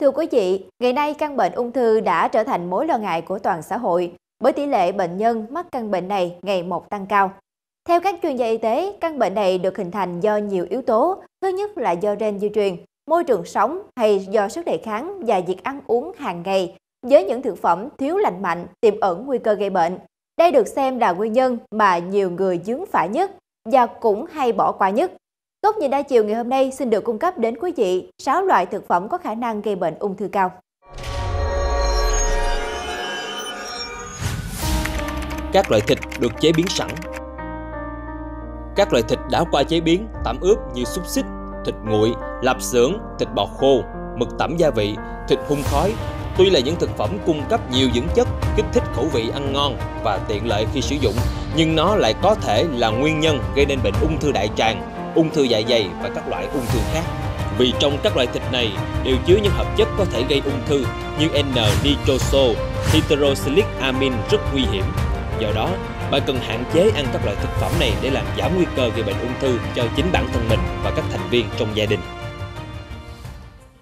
Thưa quý vị, ngày nay căn bệnh ung thư đã trở thành mối lo ngại của toàn xã hội bởi tỷ lệ bệnh nhân mắc căn bệnh này ngày một tăng cao. Theo các chuyên gia y tế, căn bệnh này được hình thành do nhiều yếu tố. Thứ nhất là do gen di truyền, môi trường sống hay do sức đề kháng và việc ăn uống hàng ngày với những thực phẩm thiếu lành mạnh tiềm ẩn nguy cơ gây bệnh. Đây được xem là nguyên nhân mà nhiều người dướng phải nhất và cũng hay bỏ qua nhất. Góc nhìn đa chiều ngày hôm nay xin được cung cấp đến quý vị 6 loại thực phẩm có khả năng gây bệnh ung thư cao. Các loại thịt được chế biến sẵn. Các loại thịt đã qua chế biến, tẩm ướp như xúc xích, thịt nguội, lạp xưởng, thịt bò khô, mực tẩm gia vị, thịt hun khói, Tuy là những thực phẩm cung cấp nhiều dưỡng chất, kích thích khẩu vị ăn ngon và tiện lợi khi sử dụng, nhưng nó lại có thể là nguyên nhân gây nên bệnh ung thư đại tràng, ung thư dạ dày và các loại ung thư khác. Vì trong các loại thịt này đều chứa những hợp chất có thể gây ung thư như N-nitroso, heterocyclic amin rất nguy hiểm. Do đó, bạn cần hạn chế ăn các loại thực phẩm này để làm giảm nguy cơ gây bệnh ung thư cho chính bản thân mình và các thành viên trong gia đình.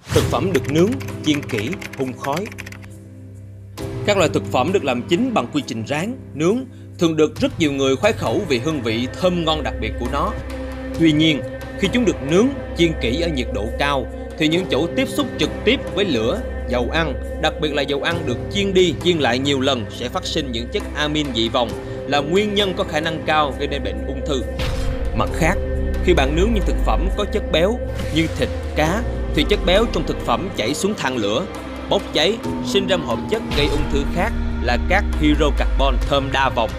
Thực phẩm được nướng, chiên kỹ, hun khói. Các loại thực phẩm được làm chính bằng quy trình rán, nướng thường được rất nhiều người khoái khẩu vì hương vị thơm ngon đặc biệt của nó. Tuy nhiên, khi chúng được nướng, chiên kỹ ở nhiệt độ cao thì những chỗ tiếp xúc trực tiếp với lửa, dầu ăn, đặc biệt là dầu ăn được chiên đi, chiên lại nhiều lần sẽ phát sinh những chất amin dị vòng là nguyên nhân có khả năng cao gây nên bệnh ung thư. Mặt khác, khi bạn nướng những thực phẩm có chất béo như thịt, cá thì chất béo trong thực phẩm chảy xuống than lửa, bốc cháy, sinh ra một hợp chất gây ung thư khác là các hydrocarbon thơm đa vòng.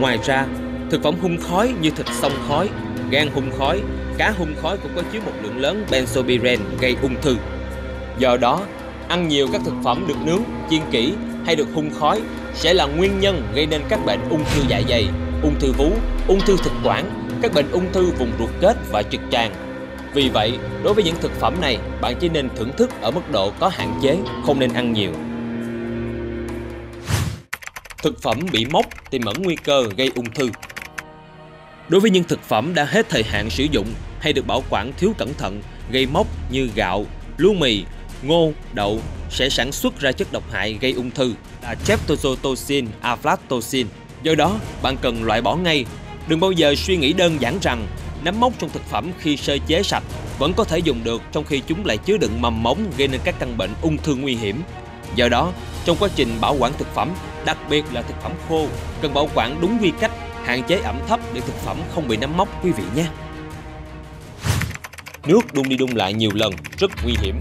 Ngoài ra, thực phẩm hun khói như thịt xông khói, gan hun khói, cá hun khói cũng có chứa một lượng lớn benzopiren gây ung thư. Do đó, ăn nhiều các thực phẩm được nướng, chiên kỹ hay được hun khói sẽ là nguyên nhân gây nên các bệnh ung thư dạ dày, ung thư vú, ung thư thực quản, các bệnh ung thư vùng ruột kết và trực tràng, vì vậy, đối với những thực phẩm này, bạn chỉ nên thưởng thức ở mức độ có hạn chế, không nên ăn nhiều. Thực phẩm bị mốc tiềm ẩn nguy cơ gây ung thư. Đối với những thực phẩm đã hết thời hạn sử dụng hay được bảo quản thiếu cẩn thận, gây mốc như gạo, lúa mì, ngô, đậu sẽ sản xuất ra chất độc hại gây ung thư là streptozotocin, aflatoxin. Do đó, bạn cần loại bỏ ngay. Đừng bao giờ suy nghĩ đơn giản rằng nấm mốc trong thực phẩm khi sơ chế sạch vẫn có thể dùng được trong khi chúng lại chứa đựng mầm mống gây nên các căn bệnh ung thư nguy hiểm. Do đó, trong quá trình bảo quản thực phẩm, đặc biệt là thực phẩm khô, cần bảo quản đúng quy cách, hạn chế ẩm thấp để thực phẩm không bị nấm mốc quý vị nhé. Nước đun đi đun lại nhiều lần rất nguy hiểm.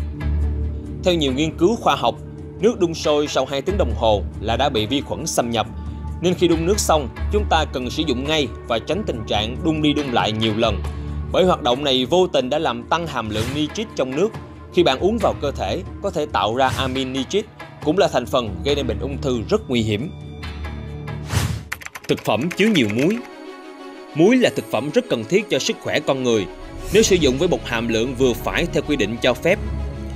Theo nhiều nghiên cứu khoa học, nước đun sôi sau 2 tiếng đồng hồ là đã bị vi khuẩn xâm nhập nên khi đun nước xong, chúng ta cần sử dụng ngay và tránh tình trạng đun đi đun lại nhiều lần. Bởi hoạt động này vô tình đã làm tăng hàm lượng nitrit trong nước. Khi bạn uống vào cơ thể, có thể tạo ra amin nitrit, cũng là thành phần gây nên bệnh ung thư rất nguy hiểm. Thực phẩm chứa nhiều muối Muối là thực phẩm rất cần thiết cho sức khỏe con người nếu sử dụng với một hàm lượng vừa phải theo quy định cho phép.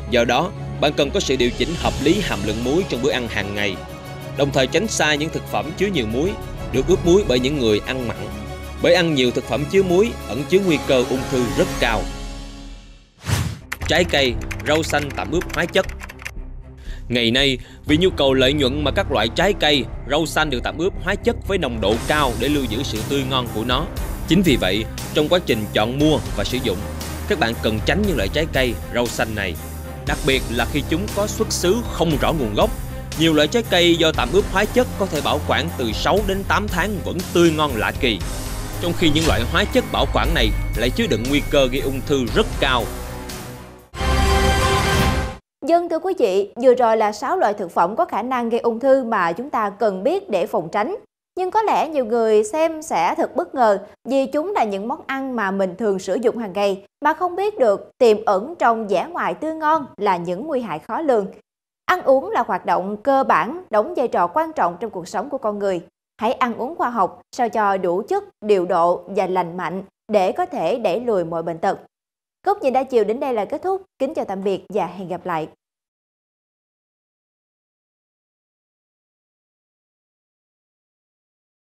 Do đó, bạn cần có sự điều chỉnh hợp lý hàm lượng muối trong bữa ăn hàng ngày đồng thời tránh xa những thực phẩm chứa nhiều muối, được ướp muối bởi những người ăn mặn. Bởi ăn nhiều thực phẩm chứa muối ẩn chứa nguy cơ ung thư rất cao. Trái cây, rau xanh tạm ướp hóa chất Ngày nay, vì nhu cầu lợi nhuận mà các loại trái cây, rau xanh được tạm ướp hóa chất với nồng độ cao để lưu giữ sự tươi ngon của nó. Chính vì vậy, trong quá trình chọn mua và sử dụng, các bạn cần tránh những loại trái cây, rau xanh này. Đặc biệt là khi chúng có xuất xứ không rõ nguồn gốc nhiều loại trái cây do tạm ướp hóa chất có thể bảo quản từ 6 đến 8 tháng vẫn tươi ngon lạ kỳ. Trong khi những loại hóa chất bảo quản này lại chứa đựng nguy cơ gây ung thư rất cao. Dân thưa quý vị, vừa rồi là 6 loại thực phẩm có khả năng gây ung thư mà chúng ta cần biết để phòng tránh. Nhưng có lẽ nhiều người xem sẽ thật bất ngờ vì chúng là những món ăn mà mình thường sử dụng hàng ngày mà không biết được tiềm ẩn trong vẻ ngoài tươi ngon là những nguy hại khó lường. Ăn uống là hoạt động cơ bản đóng vai trò quan trọng trong cuộc sống của con người. Hãy ăn uống khoa học sao cho đủ chất, điều độ và lành mạnh để có thể đẩy lùi mọi bệnh tật. Góc nhìn đa chiều đến đây là kết thúc. Kính chào tạm biệt và hẹn gặp lại.